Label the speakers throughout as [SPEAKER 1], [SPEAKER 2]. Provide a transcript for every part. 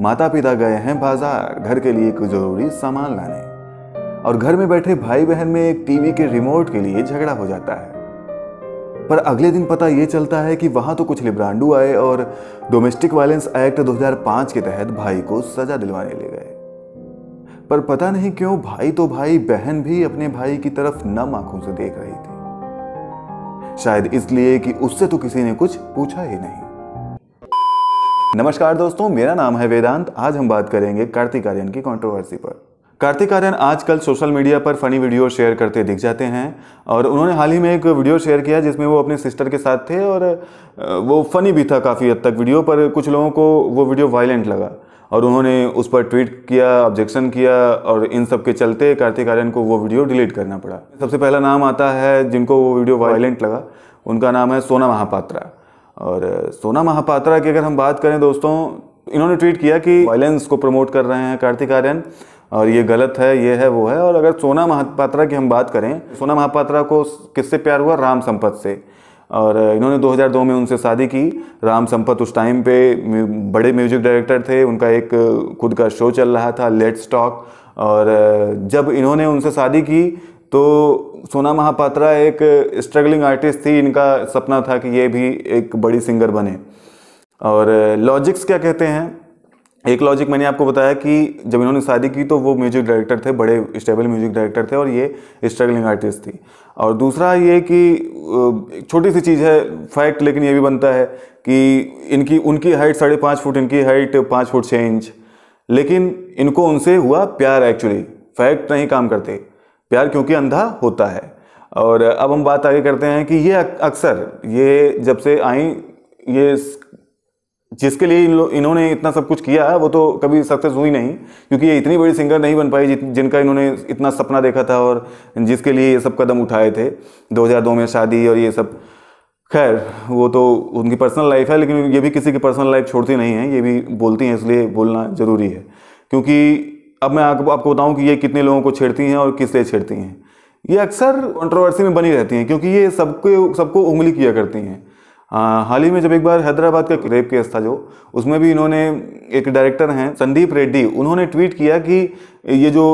[SPEAKER 1] माता पिता गए हैं बाज़ार, घर के लिए कुछ ज़रूरी सामान लाने। और घर में बैठे भाई बहन में एक टीवी के रिमोट के लिए झगड़ा हो जाता है। पर अगले दिन पता ये चलता है कि वहाँ तो कुछ लिब्रांडू आए और डोमेस्टिक वायलेंस एक्ट 2005 के तहत भाई को सजा दिलवाने ले गए। पर पता नहीं क्यों भाई तो भाई, बहन भी अपने भाई की तरफ़ नम आँखों से देख रही थी। शायद इसलिए कि उससे तो किसी ने कुछ पूछा ही नहीं। नमस्कार दोस्तों, मेरा नाम है वेदांत। आज हम बात करेंगे कार्तिक आर्यन की कंट्रोवर्सी पर। कार्तिक आर्यन आजकल सोशल मीडिया पर फनी वीडियो शेयर करते दिख जाते हैं और उन्होंने हाल ही में एक वीडियो शेयर किया जिसमें वो अपने सिस्टर के साथ थे और वो फनी भी था काफ़ी हद तक वीडियो पर कुछ लोगों को वो वीडियो वायलेंट लगा और उन्होंने उस पर ट्वीट किया ऑब्जेक्शन किया और इन सब के चलते कार्तिक आर्यन को वो वीडियो डिलीट करना पड़ा। सबसे पहला नाम आता है जिनको वो वीडियो वायलेंट लगा। उनका नाम है सोना महापात्रा। और सोना महापात्रा की अगर हम बात करें दोस्तों, इन्होंने ट्वीट किया कि वायलेंस को प्रमोट कर रहे हैं कार्तिक आर्यन, और ये गलत है, ये है, वो है। और अगर सोना महापात्रा की हम बात करें, सोना महापात्रा को किससे प्यार हुआ? राम संपत से। और इन्होंने 2002 में उनसे शादी की। राम संपत उस टाइम पे बड़े म्यूज़िक डायरेक्टर थे, उनका एक, खुद का शो चल रहा था, लेट्स टॉक। और जब इन्होंने उनसे शादी की तो सोना महापात्रा एक स्ट्रगलिंग आर्टिस्ट थी, इनका सपना था कि ये भी एक बड़ी सिंगर बने। और लॉजिक्स क्या कहते हैं? एक लॉजिक मैंने आपको बताया कि जब इन्होंने शादी की तो वो म्यूज़िक डायरेक्टर थे, बड़े स्टेबल म्यूज़िक डायरेक्टर थे और ये स्ट्रगलिंग आर्टिस्ट थी। और दूसरा ये कि छोटी सी चीज़ है फैक्ट लेकिन ये भी बनता है कि इनकी, उनकी हाइट साढ़े पाँच फुट, इनकी हाइट पाँच फुट छः इंच लेकिन इनको उनसे हुआ प्यार एक्चुअली फैक्ट नहीं काम करते। प्यार क्योंकि अंधा होता है। और अब हम बात आगे करते हैं कि ये अक्सर ये जब से आई, ये जिसके लिए इन इन्होंने इतना सब कुछ किया, वो तो कभी सक्सेस हुई नहीं, क्योंकि ये इतनी बड़ी सिंगर नहीं बन पाई जिनका इन्होंने इतना सपना देखा था और जिसके लिए ये सब कदम उठाए थे। 2002 में शादी और ये सब। खैर, वो तो उनकी पर्सनल लाइफ है, लेकिन ये भी किसी की पर्सनल लाइफ छोड़ती नहीं है, ये भी बोलती हैं, इसलिए बोलना ज़रूरी है। क्योंकि अब मैं आपको आपको बताऊँ कि ये कितने लोगों को छेड़ती हैं और किस लिए छेड़ती हैं। ये अक्सर कंट्रोवर्सी में बनी रहती हैं क्योंकि ये सबको सबको उंगली किया करती हैं। हाल ही में जब एक बार हैदराबाद का रेप केस था जो, उसमें भी इन्होंने एक डायरेक्टर हैं, संदीप रेड्डी, उन्होंने ट्वीट किया कि ये जो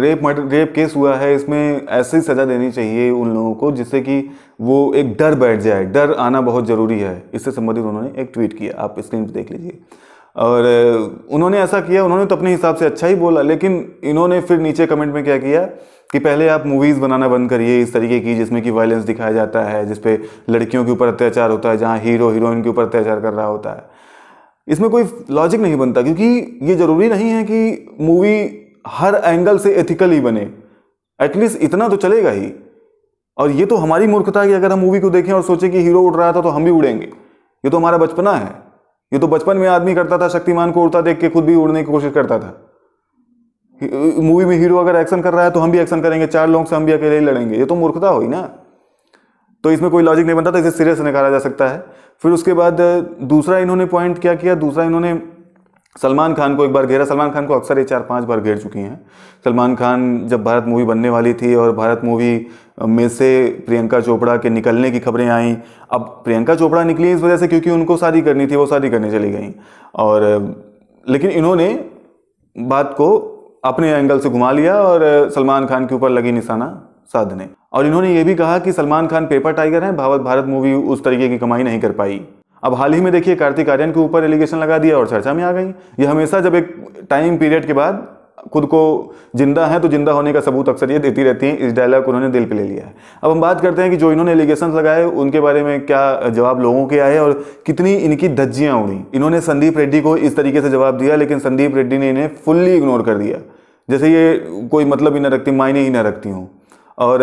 [SPEAKER 1] रेप मर्डर रेप केस हुआ है, इसमें ऐसी सज़ा देनी चाहिए उन लोगों को जिससे कि वो एक डर बैठ जाए। डर आना बहुत ज़रूरी है। इससे संबंधित उन्होंने एक ट्वीट किया। आप स्क्रीन पर देख लीजिए। और उन्होंने ऐसा किया, उन्होंने तो अपने हिसाब से अच्छा ही बोला, लेकिन इन्होंने फिर नीचे कमेंट में क्या किया कि पहले आप मूवीज़ बनाना बंद करिए, इस तरीके की जिसमें कि वायलेंस दिखाया जाता है, जिसपे लड़कियों के ऊपर अत्याचार होता है, जहाँ हीरो हीरोइन के ऊपर अत्याचार कर रहा होता है। इसमें कोई लॉजिक नहीं बनता, क्योंकि ये ज़रूरी नहीं है कि मूवी हर एंगल से एथिकल ही बने एटलीस्ट इतना तो चलेगा ही। और ये तो हमारी मूर्खता है कि अगर हम मूवी को देखें और सोचें कि हीरो उड़ रहा था तो हम भी उड़ेंगे, ये तो हमारा बचपना है। ये तो बचपन में आदमी करता था, शक्तिमान को उड़ता देख के, खुद भी उड़ने की कोशिश करता था। मूवी में हीरो अगर एक्शन कर रहा है तो हम भी एक्शन करेंगे, चार लोग से हम भी अकेले ही लड़ेंगे। ये तो मूर्खता हुई ना। तो इसमें कोई लॉजिक नहीं बनता तो इसे सीरियस निकाला जा सकता है। फिर उसके बाद, दूसरा इन्होंने पॉइंट क्या किया? दूसरा इन्होंने सलमान खान को एक बार घेरा। सलमान खान को अक्सर ये चार पाँच बार घेर चुकी हैं। सलमान खान जब भारत मूवी बनने वाली थी और भारत मूवी में से प्रियंका चोपड़ा के निकलने की खबरें आई। अब प्रियंका चोपड़ा निकली इस वजह से क्योंकि उनको शादी करनी थी, वो शादी करने चली गई। और, लेकिन इन्होंने बात को अपने एंगल से घुमा लिया और सलमान खान के ऊपर लगी निशाना साधने। और इन्होंने ये भी कहा कि सलमान खान पेपर टाइगर हैं, भारत भारत मूवी उस तरीके की कमाई नहीं कर पाई। अब हाल ही में देखिए, कार्तिक आर्यन के ऊपर एलिगेशन लगा दिया और चर्चा में आ गई। ये हमेशा जब एक टाइम पीरियड के बाद खुद को ज़िंदा है तो ज़िंदा होने का सबूत अक्सर ये देती रहती हैं। इस डायलॉग को उन्होंने दिल पे ले लिया है। अब हम बात करते हैं कि जो इन्होंने एलिगेशन लगाए, उनके बारे में क्या जवाब लोगों के आए और कितनी इनकी धज्जियाँ उड़ी? इन्होंने संदीप रेड्डी को इस तरीके से जवाब दिया, लेकिन संदीप रेड्डी ने इन्हें फुल्ली इग्नोर कर दिया। जैसे ये कोई मतलब ही ना रखती, मायने ही ना रखती हूँ। और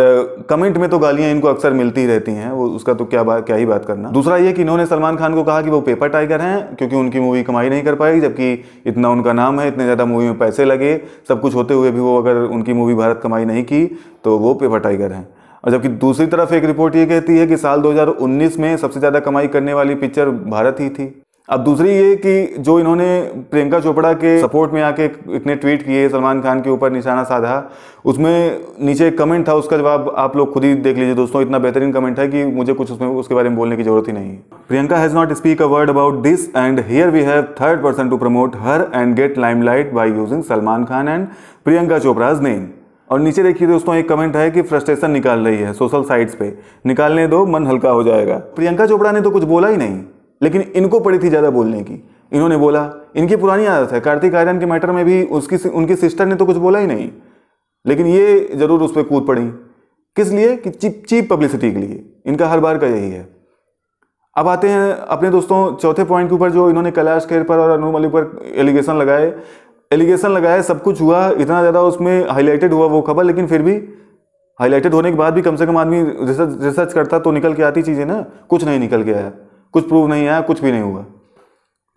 [SPEAKER 1] कमेंट में तो गालियाँ इनको अक्सर मिलती रहती हैं, वो उसका तो क्या बात, क्या ही बात करना। दूसरा ये कि इन्होंने सलमान खान को कहा कि वो पेपर टाइगर हैं, क्योंकि उनकी मूवी कमाई नहीं कर पाई, जबकि इतना उनका नाम है, इतने ज़्यादा मूवी में पैसे लगे, सब कुछ होते हुए भी वो अगर उनकी मूवी भारत कमाई नहीं की तो वो पेपर टाइगर हैं। और जबकि दूसरी तरफ़ एक रिपोर्ट ये कहती है कि साल 2019 में सबसे ज़्यादा कमाई करने वाली पिक्चर भारत ही थी। अब दूसरी ये कि जो इन्होंने प्रियंका चोपड़ा के सपोर्ट में आके एक ने ट्वीट किए, सलमान खान के ऊपर निशाना साधा, उसमें नीचे एक कमेंट था, उसका जवाब आप लोग खुद ही देख लीजिए दोस्तों, इतना बेहतरीन कमेंट है कि मुझे कुछ उसमें, उसके बारे में बोलने की ज़रूरत ही नहीं Priyanka has not speak a word about this and here we have third person to promote her and get limelight by using Salman Khan and Priyanka Chopra's name और नीचे देखिए दोस्तों, एक कमेंट है कि फ्रस्ट्रेशन निकाल रही है सोशल साइट्स पे। निकालने दो, मन हल्का हो जाएगा। प्रियंका चोपड़ा ने तो कुछ बोला ही नहीं। लेकिन इनको पड़ी थी ज़्यादा बोलने की। इन्होंने बोला, इनकी पुरानी आदत है, कार्तिक आर्यन के मैटर में भी उसकी उनकी सिस्टर ने तो कुछ बोला ही नहीं। लेकिन ये ज़रूर उस पर कूद पड़ी। किस लिए? कि चीप चीप पब्लिसिटी के लिए। इनका हर बार का यही है। अब आते हैं अपने दोस्तों चौथे पॉइंट के ऊपर जो इन्होंने कैलाश खेर पर और अनु मलिक पर एलिगेशन लगाए। एलिगेशन लगाए, सब कुछ हुआ, इतना ज़्यादा उसमें हाईलाइटेड हुआ वो खबर, लेकिन फिर भी हाईलाइटेड होने के बाद भी कम से कम आदमी रिसर्च रिसर्च करता तो निकल के आती चीज़ें ना? कुछ नहीं निकल के आया। कुछ प्रूव नहीं आया, कुछ भी नहीं हुआ।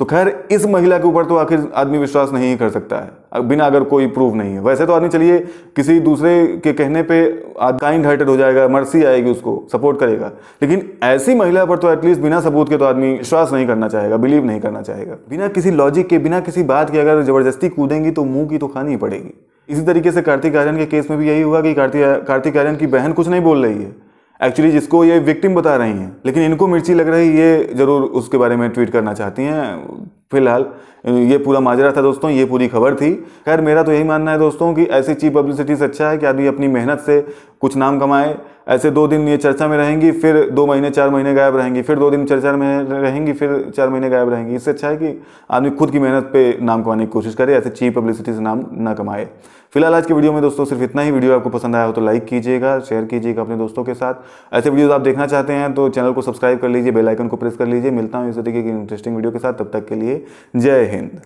[SPEAKER 1] तो खैर, इस महिला के ऊपर तो आखिर आदमी विश्वास नहीं कर सकता है। बिना अगर कोई प्रूफ नहीं है। वैसे तो आदमी चलिए, किसी दूसरे के कहने पे काइंड हार्टेड हो जाएगा मर्सी आएगी उसको सपोर्ट करेगा। लेकिन ऐसी महिला पर तो एटलीस्ट बिना सबूत के तो आदमी विश्वास नहीं करना चाहेगा बिलीव नहीं करना चाहेगा। बिना किसी लॉजिक के, बिना किसी बात के अगर ज़बरदस्ती कूदेंगी तो मुँह की तो खानी पड़ेगी। इसी तरीके से कार्तिक आर्यन के केस में भी यही हुआ कि कार्तिक कार्तिक आर्यन की बहन कुछ नहीं बोल रही है। एक्चुअली जिसको ये विक्टिम बता रही हैं, लेकिन इनको मिर्ची लग रही है, ये ज़रूर उसके बारे में ट्वीट करना चाहती हैं। फ़िलहाल, ये पूरा माजरा था दोस्तों, ये पूरी खबर थी। खैर, मेरा तो यही मानना है दोस्तों कि ऐसी चीप पब्लिसिटी से अच्छा है कि आदमी अपनी मेहनत से कुछ नाम कमाए ऐसे दो दिन ये चर्चा में रहेंगी, फिर दो महीने, चार महीने गायब रहेंगी, फिर दो दिन चर्चा में रहेंगी, फिर चार महीने गायब रहेंगी। इससे अच्छा है कि आदमी खुद की मेहनत पे नाम कमाने की कोशिश करे, ऐसे चीप पब्लिसिटी से नाम ना कमाए। फ़िलहाल आज की वीडियो में दोस्तों सिर्फ़ इतना ही। वीडियो आपको पसंद आया हो तो लाइक कीजिएगा, शेयर कीजिएगा अपने दोस्तों के साथ। ऐसे वीडियोस आप देखना चाहते हैं तो चैनल को सब्सक्राइब कर लीजिए, बेल आइकन को प्रेस कर लीजिए। मिलता हूँ इस तरीके की इंटरेस्टिंग वीडियो के साथ। तब तक के लिए जय हिंद।